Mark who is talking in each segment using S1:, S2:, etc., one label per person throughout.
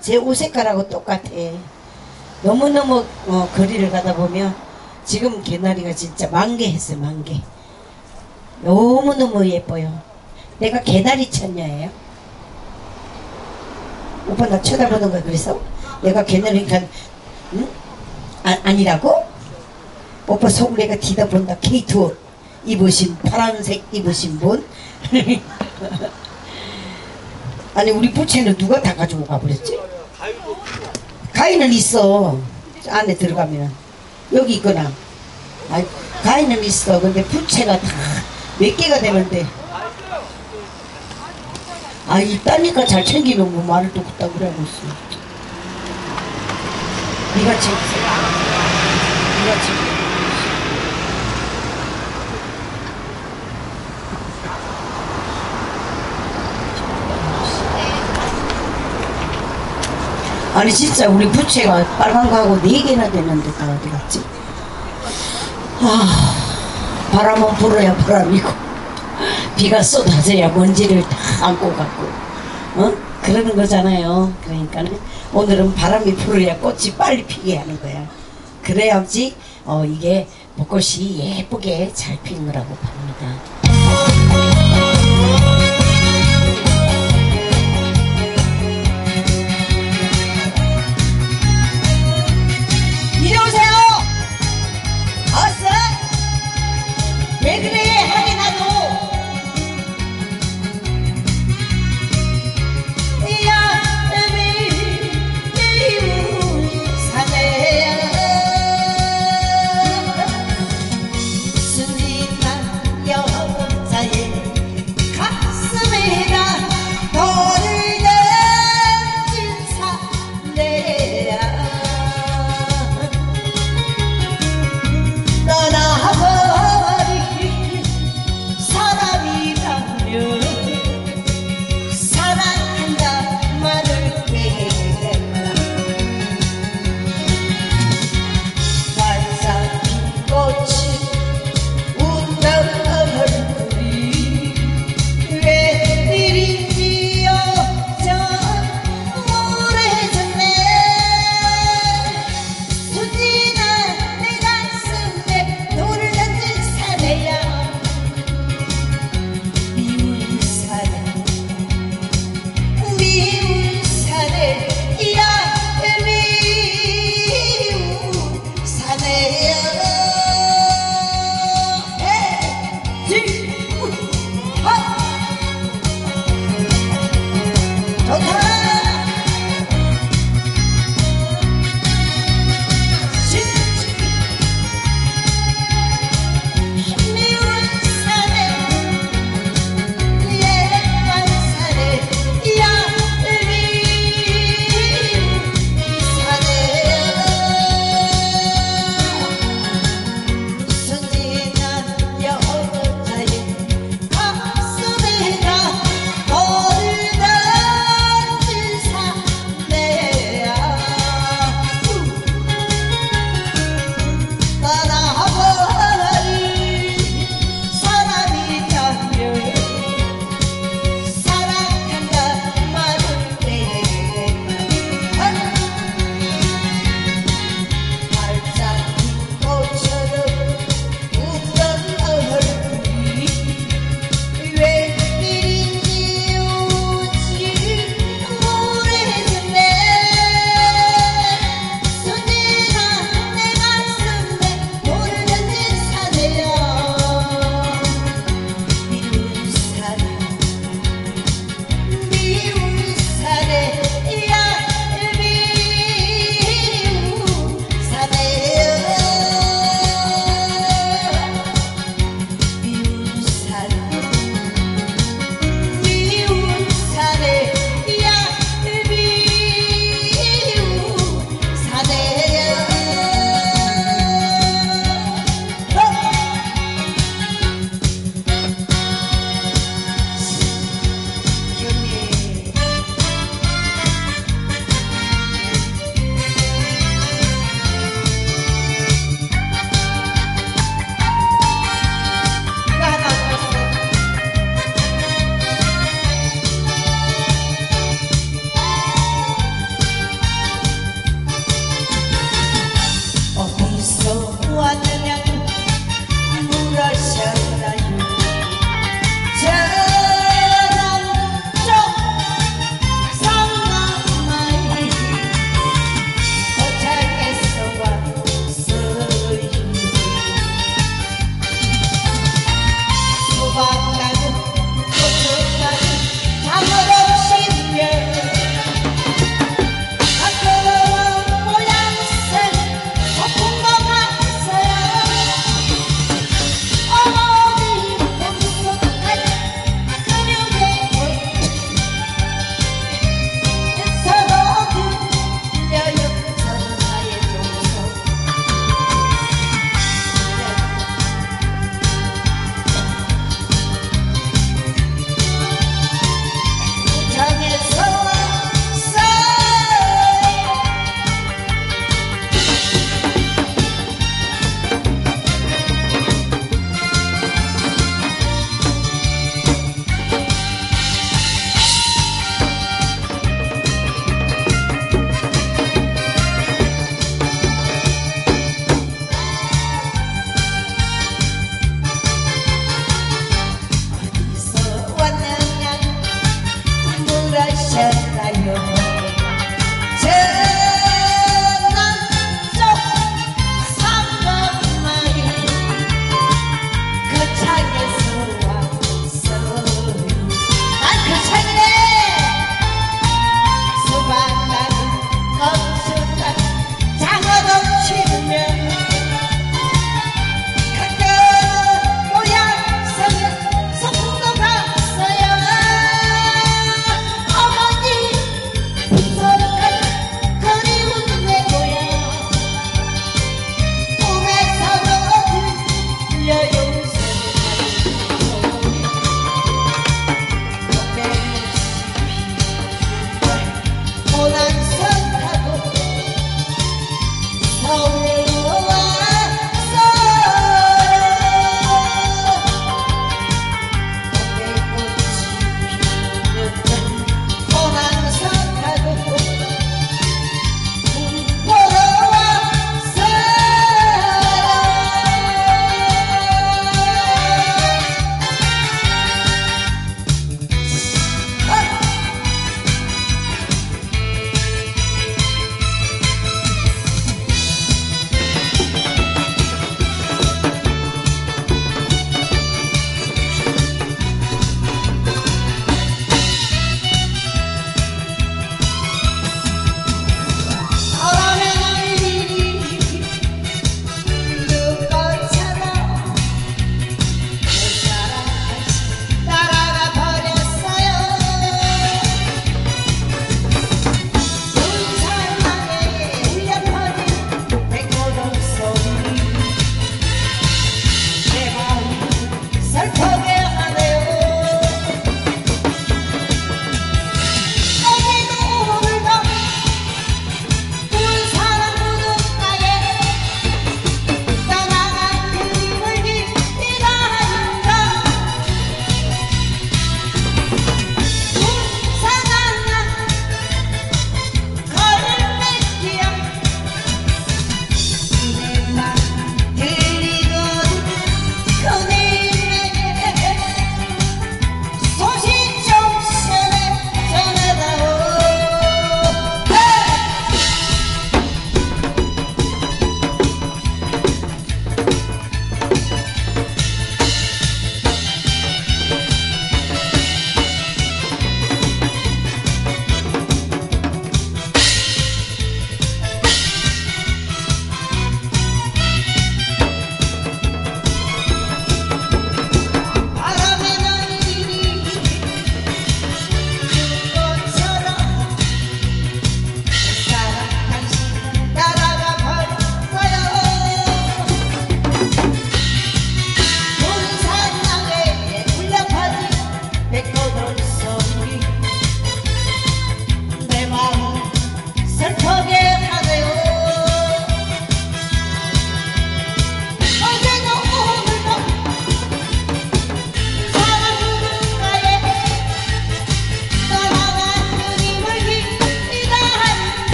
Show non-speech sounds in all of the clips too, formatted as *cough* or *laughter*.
S1: 제 옷 색깔하고 똑같아. 너무너무 어, 거리를 가다 보면 지금 개나리가 진짜 만개했어요, 만개. 너무너무 예뻐요. 내가 개나리 천녀예요. 오빠 나 쳐다보는 거 그래서? 내가 개나리니까, 응? 아, 아니라고? 오빠 속을 내가 뒤다 본다. 케이트 입으신, 파란색 입으신 분? *laughs* 아니, 우리 부채는 누가 다 가지고 가버렸지? 가위는 있어. 안에 들어가면. 여기 있거나. 아이, 가위는 있어. 근데 부채가 다 몇 개가 되는데. 아, 있다니까 잘 챙기는 거 말을 또 그따 그러고 있어. 네가 챙기세요. 네가 챙겨. 아니 진짜 우리 부채가 빨간 거하고 네 개나 되는데 다 어디 갔지? 아 바람은 불어야 바람이고 비가 쏟아져야 먼지를 다 안고 갔고 어? 그러는 거잖아요 그러니까 오늘은 바람이 불어야 꽃이 빨리 피게 하는 거야 그래야지 어, 이게 벚꽃이 예쁘게 잘 피는 거라고 봅니다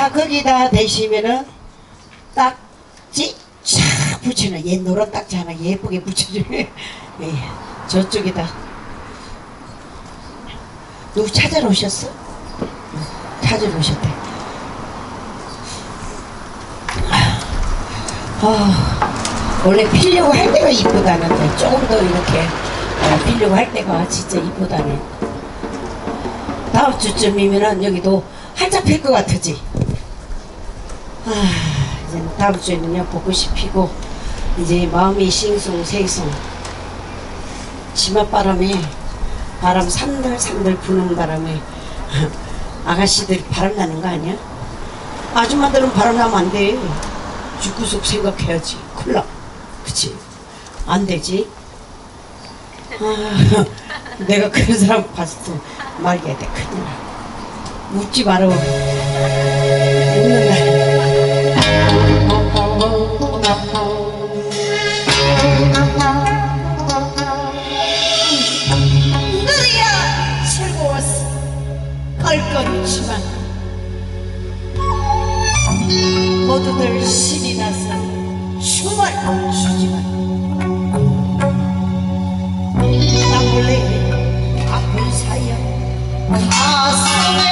S1: 자, 거기다 대시면은 딱지 쫙 붙이는 옛 노란 딱지 하나 예쁘게 붙여주네. *laughs* 예, 저쪽에다. 누구 찾아러 오셨어? 응, 찾아러 오셨대. 아, 원래 피려고 할 때가 이쁘다는데 조금 더 이렇게 어, 피려고 할 때가 진짜 이쁘다네. 다음 주쯤이면은 여기도 한참 필 것 같으지. 아, 이제 다음 주에는요 벚꽃이 피고 이제 마음이 싱숭생숭 치맛바람에 바람 산들산들 부는 바람에 *laughs* 아가씨들이 바람 나는 거 아니야? 아줌마들은 바람 나면 안 돼. 죽구속 생각해야지. 나. 그치? 안 되지? 아, *laughs* 내가 그런 사람 때 말게 돼. 큰일 나. 묻지 마라. 걸거리지만 모두들 신이 나서 춤을 추지만 나 몰래 아픈 사이야. 가슴에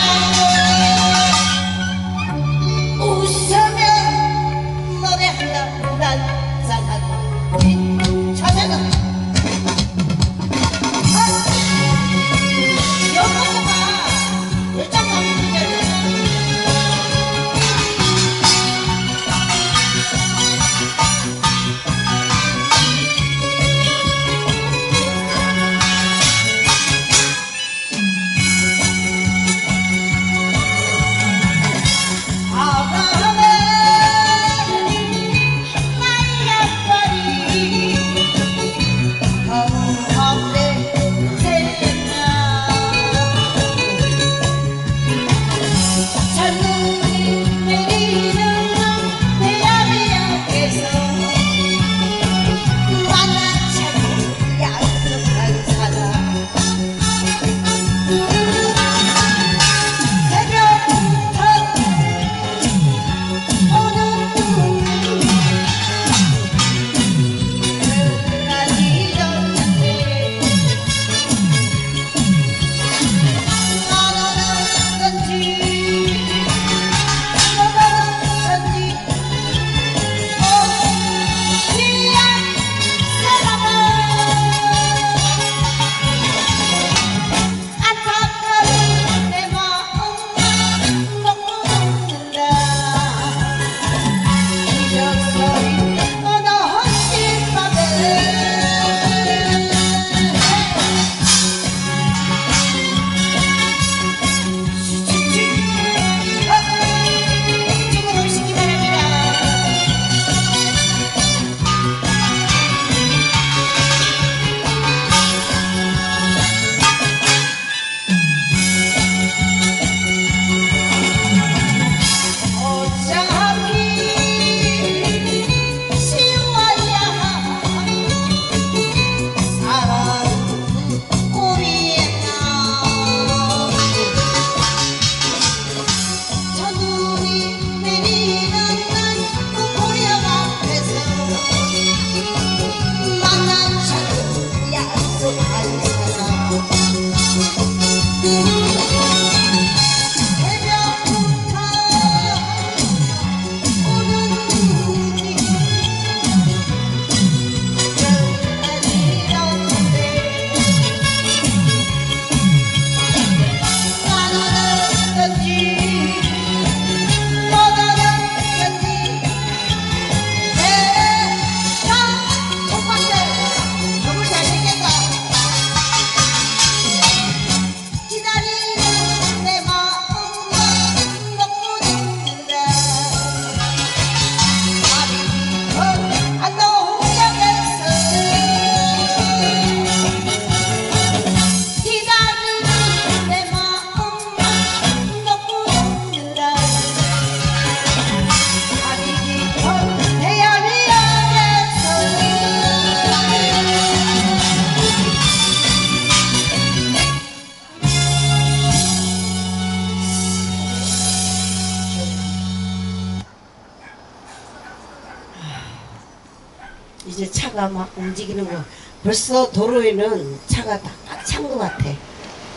S1: 이제 차가 막 움직이는 거 벌써 도로에는 차가 다꽉찬것 같아.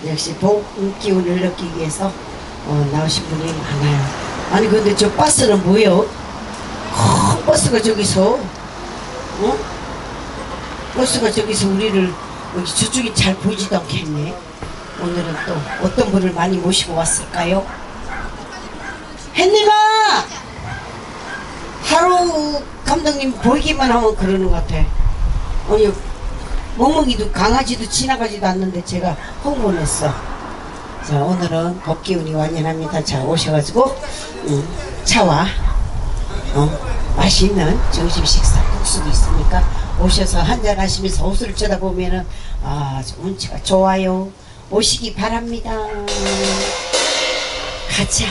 S1: 역시 봄 기운을 느끼기 위해서 어, 나오신 분이 많아요. 아니 근데 저 버스는 뭐예요? 큰 버스가 저기서 어? 버스가 저기서 우리를 여기 저쪽이 잘 보이지도 않겠네. 오늘은 또 어떤 분을 많이 모시고 왔을까요? 햇님아! 하루 감독님 보이기만 하면 그러는 것 같아. 아니, 멍멍이도 강아지도 지나가지도 않는데 제가 홍보를 했어. 자, 오늘은 복 기운이 완연합니다. 자, 오셔가지고, 음, 차와, 어, 맛있는 점심 식사 국수도 있으니까 오셔서 한잔 하시면서 옷을 쳐다보면은, 아, 운치가 좋아요. 오시기 바랍니다. 가자.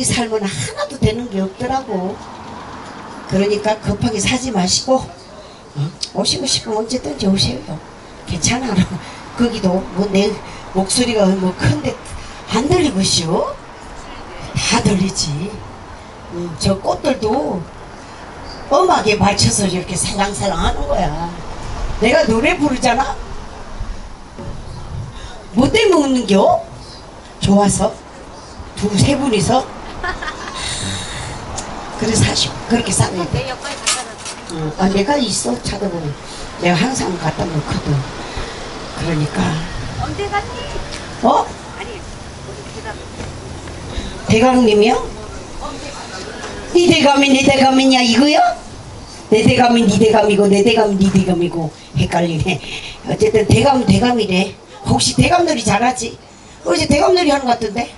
S1: 급하게 살면 하나도 되는 게 없더라고 그러니까 급하게 사지 마시고 어? 오시고 싶으면 언제든지 오세요 괜찮아 *laughs* 거기도 뭐 내 목소리가 뭐 큰데 안 들리고시오 다 들리지 음, 저 꽃들도 음악에 맞춰서 이렇게 살랑살랑 하는 거야. 내가 노래 부르잖아? 뭐 때문에 웃는겨? 좋아서? 두세 분이서? 그래서 사실 그렇게 싸는 돼.
S2: 내 가잖아.
S1: 어, 아, 내가 있어, 찾아보면. 내가 항상 갖다 놓거든. 그러니까,
S2: 언제 갔니?
S1: 어?
S2: 아니.
S1: 대강님이요? 니 대감이 내 대감이냐 이거요? 내 대감이 니 대감이고 내 대감이 니 대감이고 헷갈리네 어쨌든 대감은 대감이래 혹시 대감놀이 잘하지? 어제 대감놀이 하는 것 같던데?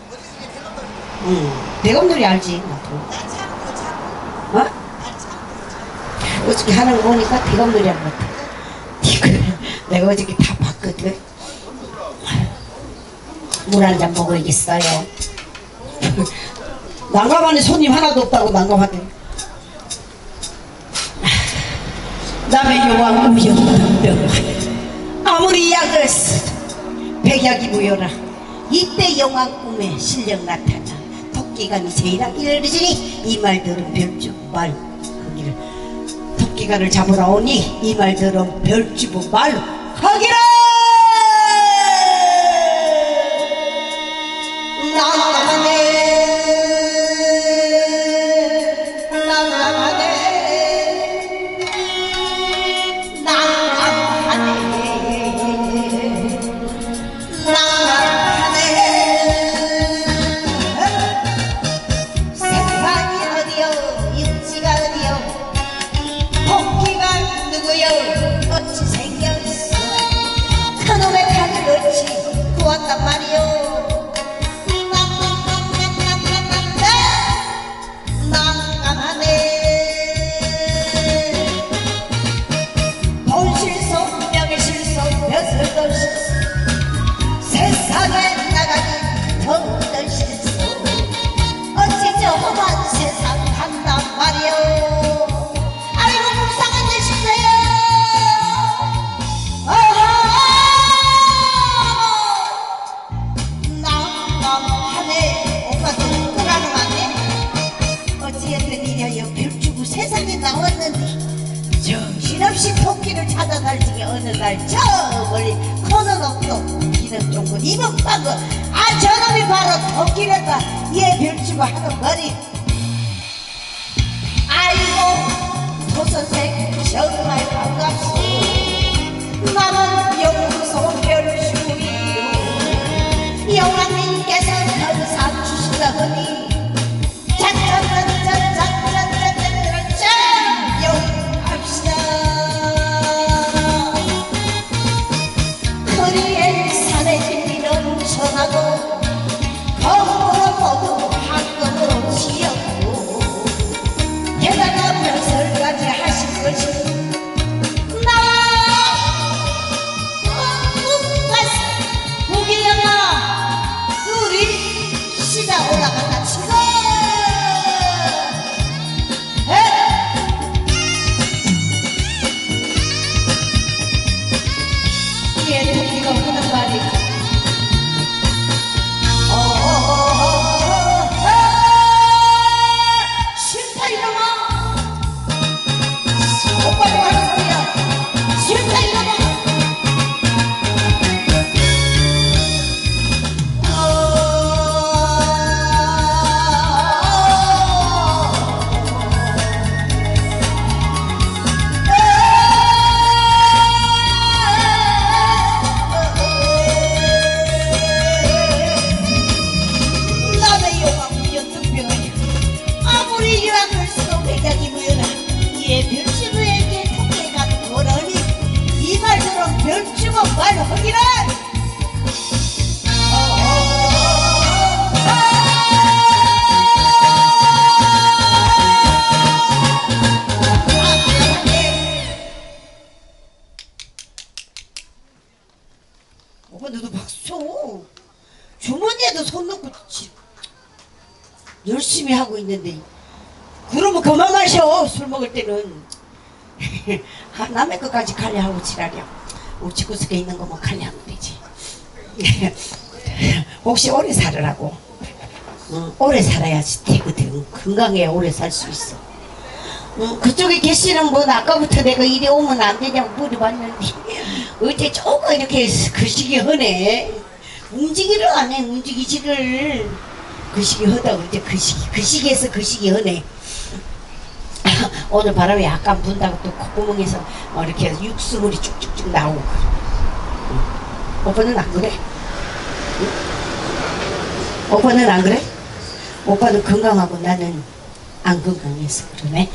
S1: 응 대감놀이 알지 나도 어? 어저께 하는 거 보니까 대감놀이 하는 것 같아 내가 어저께 다 봤거든. 물 한 잔 먹어야겠어요. 난감하네. 손님 하나도 없다고 난감하대 남의 요왕 우영병. 아무리 약을 쓰도 백약이 무효라. 이때 영왕 꿈에 실력 나타나 토끼간이 제일하기를 그러지니 이 말 들은 별주 말 하기를 토끼간을 잡으러 오니 이 말 들은 별주부 말 하기를 I having a buddy. 우리 집구석에 있는 거뭐 관리하면 되지. *laughs* 혹시 오래 살으라고? 응, 오래 살아야지 되거든 건강해야 오래 살 수 있어. 응, 그쪽에 계시는 분 아까부터 내가 이리 오면 안 되냐고 물어봤는데 어째 조금 이렇게 그시기 하네 움직이를 안 해 움직이지를. 그시기 하다고 이제 그시기 그시기에서 그시기 하네 오늘 바람이 약간 분다고 또 콧구멍에서 어, 이렇게 육수물이 쭉쭉쭉 나오고. 응. 오빠는 안 그래? 응? 오빠는 안 그래? 오빠는 건강하고 나는 안 건강해서 그러네.